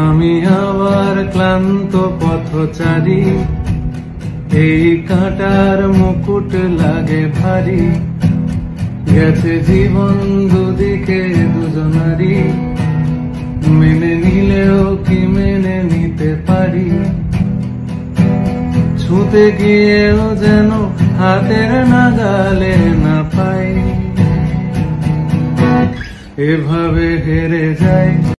আমি আবার ক্লান্ত পথচারী। এই কাঁটার মুকুট লাগে ভারী। গেছে জীবন দুদিকে দুজনারই। মেনে নিলেও কি মেনে নিতে পারি? ছুতে গিয়েও যেন হাতের নাগালে না পাই। এভাবে হেরে যায়